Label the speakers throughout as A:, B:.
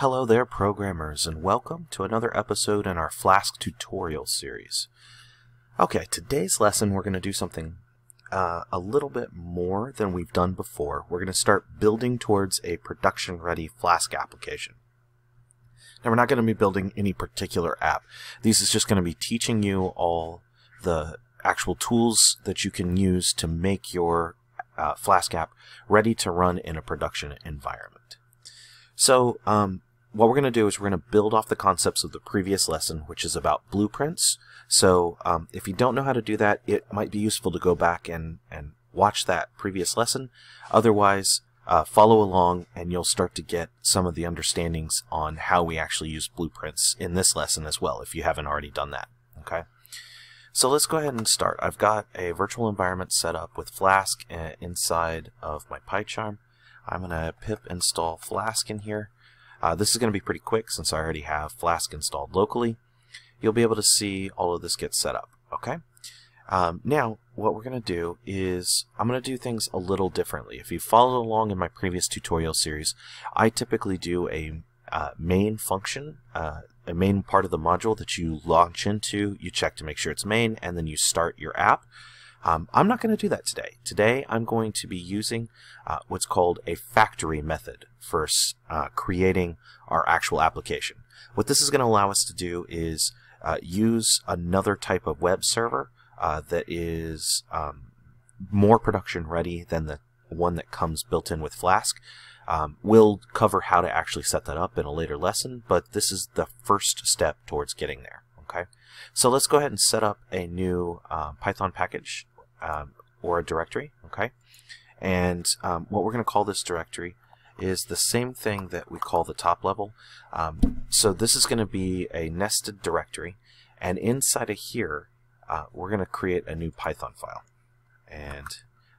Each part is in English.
A: Hello there, programmers, and welcome to another episode in our Flask tutorial series. Okay, today's lesson we're going to do something uh, a little bit more than we've done before. We're going to start building towards a production-ready Flask application. Now, we're not going to be building any particular app. This is just going to be teaching you all the actual tools that you can use to make your uh, Flask app ready to run in a production environment. So, um, what we're going to do is we're going to build off the concepts of the previous lesson, which is about blueprints. So um, if you don't know how to do that, it might be useful to go back and, and watch that previous lesson. Otherwise, uh, follow along and you'll start to get some of the understandings on how we actually use blueprints in this lesson as well, if you haven't already done that. Okay. So let's go ahead and start. I've got a virtual environment set up with Flask uh, inside of my PyCharm. I'm going to pip install Flask in here. Uh, this is going to be pretty quick since I already have Flask installed locally. You'll be able to see all of this get set up. Okay. Um, now, what we're going to do is I'm going to do things a little differently. If you followed along in my previous tutorial series, I typically do a uh, main function, uh, a main part of the module that you launch into, you check to make sure it's main, and then you start your app. Um, I'm not going to do that today. Today I'm going to be using uh, what's called a factory method for uh, creating our actual application. What this is going to allow us to do is uh, use another type of web server uh, that is um, more production ready than the one that comes built in with Flask. Um, we'll cover how to actually set that up in a later lesson, but this is the first step towards getting there. Okay, so let's go ahead and set up a new uh, Python package um, or a directory, okay? And um, what we're going to call this directory is the same thing that we call the top level. Um, so this is going to be a nested directory, and inside of here, uh, we're going to create a new Python file. And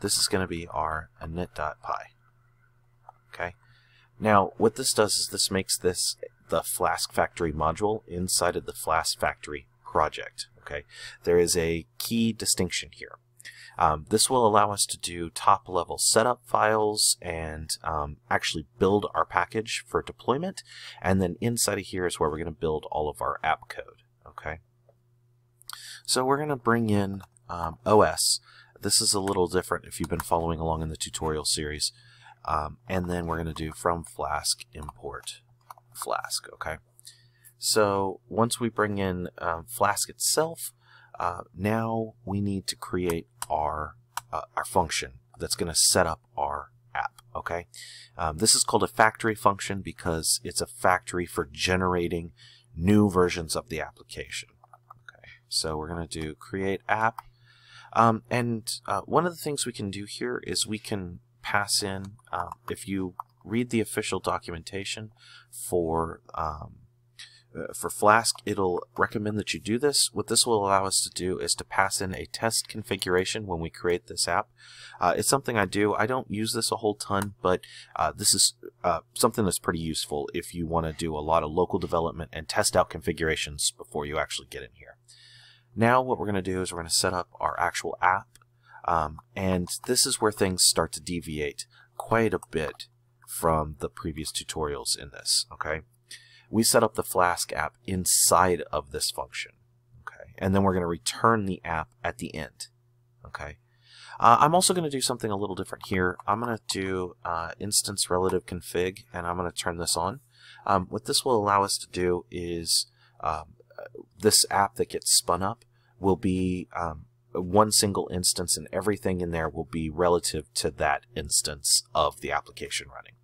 A: this is going to be our init.py. Okay. Now, what this does is this makes this the Flask Factory module inside of the Flask Factory project. Okay. There is a key distinction here. Um, this will allow us to do top level setup files and um, actually build our package for deployment. And then inside of here is where we're going to build all of our app code. Okay. So we're going to bring in um, OS. This is a little different if you've been following along in the tutorial series. Um, and then we're going to do from Flask import Flask. Okay. So once we bring in um, Flask itself, uh, now we need to create our uh, our function that's going to set up our app. Okay, um, this is called a factory function because it's a factory for generating new versions of the application. Okay, so we're going to do create app, um, and uh, one of the things we can do here is we can pass in um, if you read the official documentation for um, uh, for Flask, it'll recommend that you do this. What this will allow us to do is to pass in a test configuration when we create this app. Uh, it's something I do. I don't use this a whole ton, but uh, this is uh, something that's pretty useful if you want to do a lot of local development and test out configurations before you actually get in here. Now what we're going to do is we're going to set up our actual app, um, and this is where things start to deviate quite a bit from the previous tutorials in this, okay? we set up the Flask app inside of this function. Okay, and then we're going to return the app at the end. Okay, uh, I'm also going to do something a little different here. I'm going to do uh, instance relative config, and I'm going to turn this on. Um, what this will allow us to do is um, this app that gets spun up will be um, one single instance, and everything in there will be relative to that instance of the application running.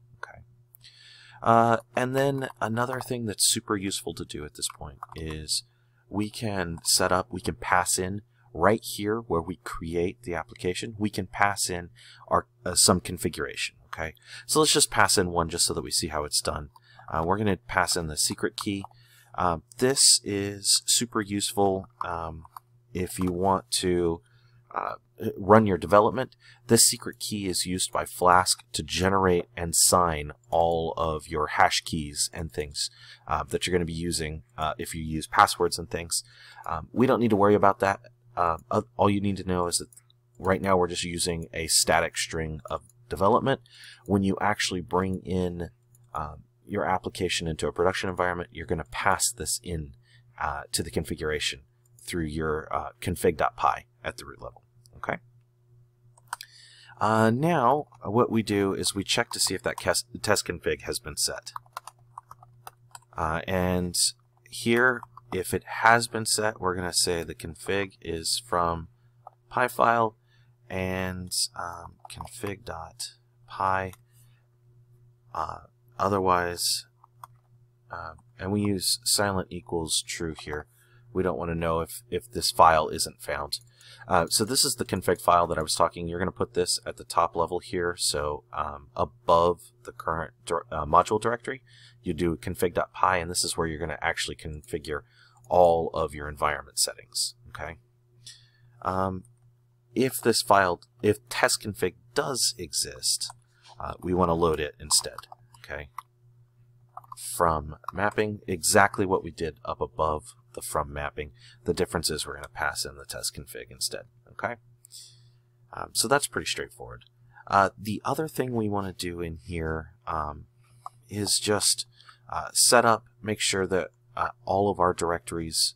A: Uh, and then another thing that's super useful to do at this point is we can set up, we can pass in right here where we create the application, we can pass in our uh, some configuration. Okay, so let's just pass in one just so that we see how it's done. Uh, we're going to pass in the secret key. Uh, this is super useful um, if you want to uh, run your development, this secret key is used by Flask to generate and sign all of your hash keys and things uh, that you're going to be using uh, if you use passwords and things. Um, we don't need to worry about that. Uh, all you need to know is that right now we're just using a static string of development. When you actually bring in um, your application into a production environment, you're going to pass this in uh, to the configuration through your uh, config.py at the root level. Okay. Uh, now, what we do is we check to see if that test config has been set. Uh, and here, if it has been set, we're going to say the config is from pyfile and um, config.py. Uh, otherwise, uh, and we use silent equals true here. We don't want to know if, if this file isn't found. Uh, so this is the config file that I was talking. You're going to put this at the top level here, so um, above the current uh, module directory. You do config.py, and this is where you're going to actually configure all of your environment settings. Okay. Um, if this file, if test config does exist, uh, we want to load it instead. Okay. From mapping, exactly what we did up above the from mapping. The difference is we're going to pass in the test config instead. Okay. Um, so that's pretty straightforward. Uh, the other thing we want to do in here um, is just uh, set up, make sure that uh, all of our directories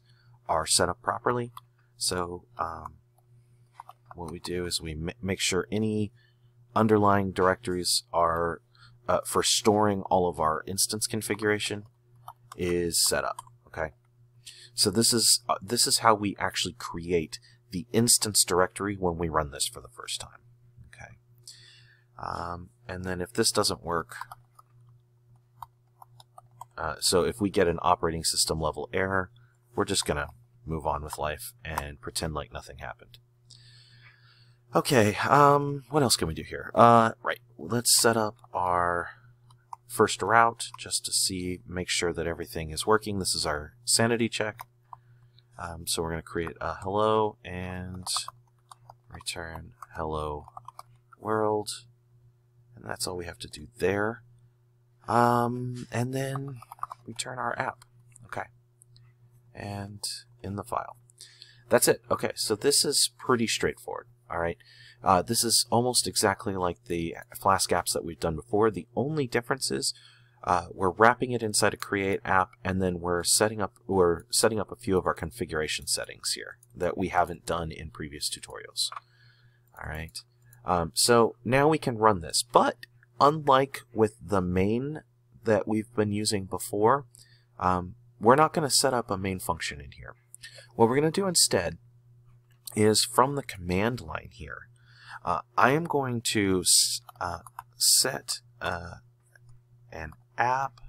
A: are set up properly. So um, what we do is we make sure any underlying directories are uh, for storing all of our instance configuration is set up. So this is uh, this is how we actually create the instance directory when we run this for the first time. Okay, um, and then if this doesn't work, uh, so if we get an operating system level error, we're just gonna move on with life and pretend like nothing happened. Okay, um, what else can we do here? Uh, right, let's set up our first route just to see, make sure that everything is working. This is our sanity check. Um, so we're going to create a hello and return hello world. And that's all we have to do there. Um, and then return our app. Okay. And in the file. That's it. Okay, so this is pretty straightforward. All right. Uh, this is almost exactly like the Flask apps that we've done before. The only difference is uh, we're wrapping it inside a create app, and then we're setting up we're setting up a few of our configuration settings here that we haven't done in previous tutorials. All right. Um, so now we can run this, but unlike with the main that we've been using before, um, we're not going to set up a main function in here. What we're going to do instead is from the command line here. Uh, I am going to uh, set uh, an app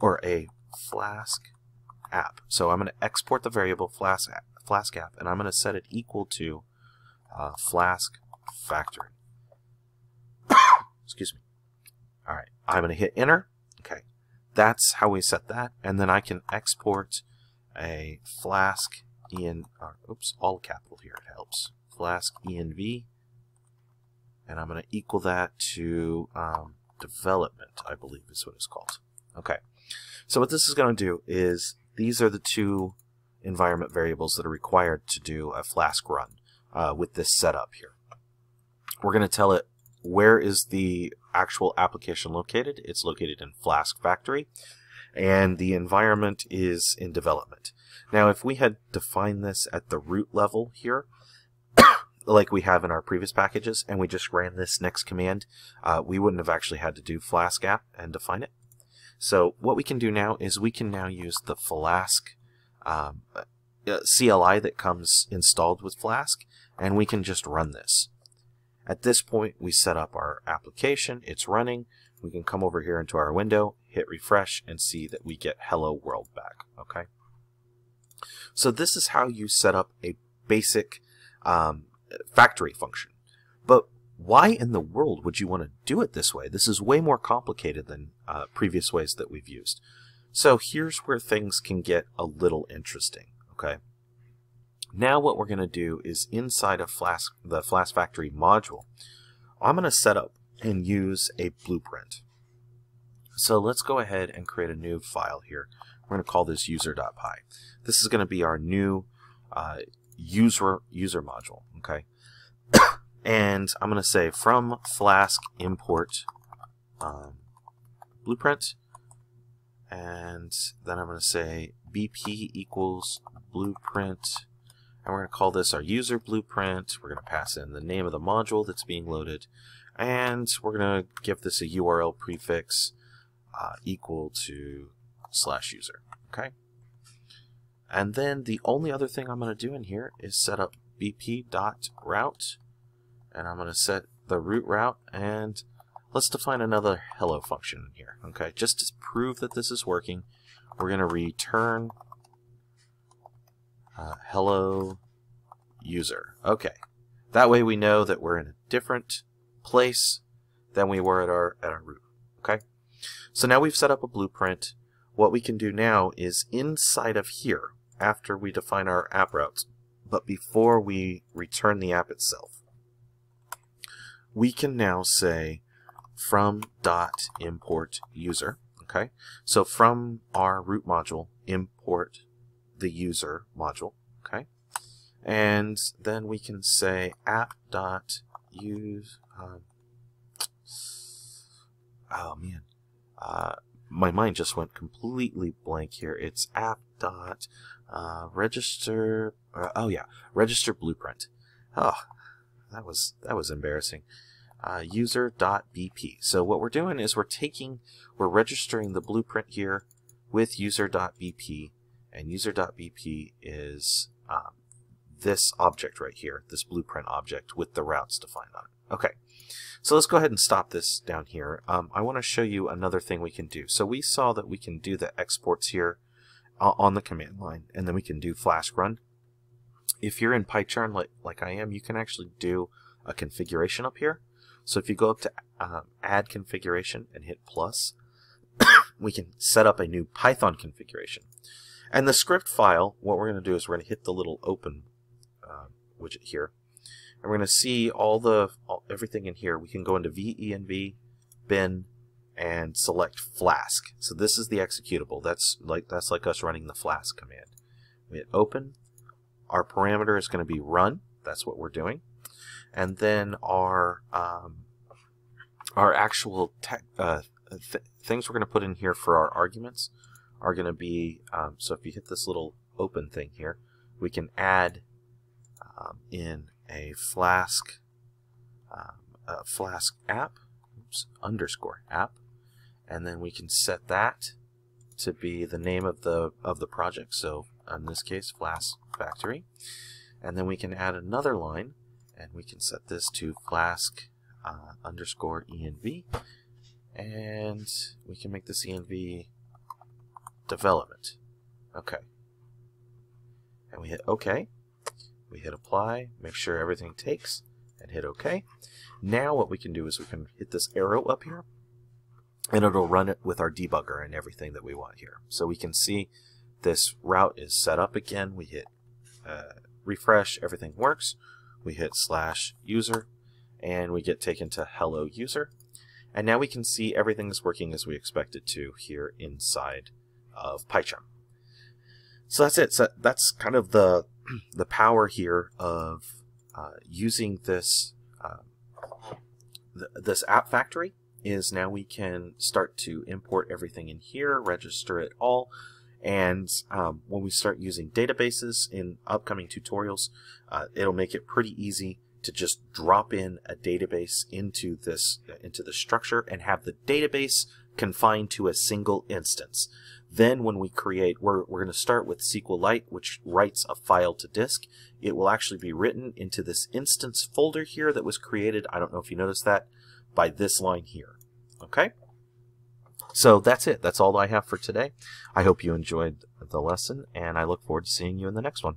A: or a Flask app. So I'm going to export the variable Flask app, Flask app and I'm going to set it equal to uh, Flask factory. Excuse me. All right, I'm going to hit enter. Okay, that's how we set that, and then I can export a Flask uh, oops, all capital here, it helps. Flask env, and I'm going to equal that to um, development, I believe is what it's called. Okay, so what this is going to do is these are the two environment variables that are required to do a Flask run uh, with this setup here. We're going to tell it where is the actual application located. It's located in Flask Factory, and the environment is in development. Now, if we had defined this at the root level here, like we have in our previous packages, and we just ran this next command, uh, we wouldn't have actually had to do Flask app and define it. So what we can do now is we can now use the Flask um, uh, CLI that comes installed with Flask, and we can just run this. At this point, we set up our application, it's running, we can come over here into our window, hit refresh, and see that we get hello world back, okay? So this is how you set up a basic um, factory function. But why in the world would you want to do it this way? This is way more complicated than uh, previous ways that we've used. So here's where things can get a little interesting, okay? Now what we're going to do is inside of Flask, the Flask Factory module, I'm going to set up and use a blueprint. So let's go ahead and create a new file here. We're going to call this user.py. This is going to be our new uh, user user module. Okay, and I'm going to say from Flask import um, blueprint. and then I'm going to say BP equals blueprint, and we're going to call this our user blueprint. We're going to pass in the name of the module that's being loaded, and we're going to give this a URL prefix uh, equal to slash user. Okay. And then the only other thing I'm going to do in here is set up bp.route, and I'm going to set the root route, and let's define another hello function in here. Okay, just to prove that this is working, we're going to return uh, hello user. Okay, that way we know that we're in a different place than we were at our at our root. Okay, so now we've set up a blueprint. What we can do now is inside of here, after we define our app routes, but before we return the app itself, we can now say from dot import user. Okay, so from our root module, import the user module. Okay, and then we can say app dot use. Um, oh man, uh, my mind just went completely blank here. It's app dot uh, register. Uh, oh yeah, register blueprint. Oh, that was that was embarrassing. Uh, user.bp. So what we're doing is we're taking, we're registering the blueprint here with user dot bp, and user dot bp is um, this object right here, this blueprint object with the routes defined on it. Okay, so let's go ahead and stop this down here. Um, I want to show you another thing we can do. So we saw that we can do the exports here uh, on the command line, and then we can do Flask run. If you're in PyCharm like, like I am, you can actually do a configuration up here. So if you go up to um, add configuration and hit plus, we can set up a new Python configuration. And the script file, what we're going to do is we're going to hit the little open uh, widget here. And we're going to see all the all, everything in here. We can go into venv, bin, and select Flask. So this is the executable. That's like that's like us running the Flask command. We hit open. Our parameter is going to be run. That's what we're doing and then our um, our actual uh, th things we're going to put in here for our arguments are going to be um, so if you hit this little open thing here we can add um, in a flask um, a flask app oops, underscore app. And then we can set that to be the name of the of the project. So in this case flask factory. And then we can add another line and we can set this to flask uh, underscore env and we can make this env development. Okay. And we hit OK we hit apply make sure everything takes and hit OK now what we can do is we can hit this arrow up here and it'll run it with our debugger and everything that we want here so we can see this route is set up again we hit uh, refresh everything works we hit slash user, and we get taken to hello user. And now we can see everything is working as we expect it to here inside of PyCharm. So that's it. So that's kind of the the power here of uh, using this uh, th this app factory is now we can start to import everything in here, register it all, and um, when we start using databases in upcoming tutorials, uh, it'll make it pretty easy to just drop in a database into this into the structure and have the database confined to a single instance. Then when we create, we're, we're going to start with SQLite, which writes a file to disk. It will actually be written into this instance folder here that was created, I don't know if you noticed that, by this line here. Okay? So that's it. That's all I have for today. I hope you enjoyed the lesson, and I look forward to seeing you in the next one.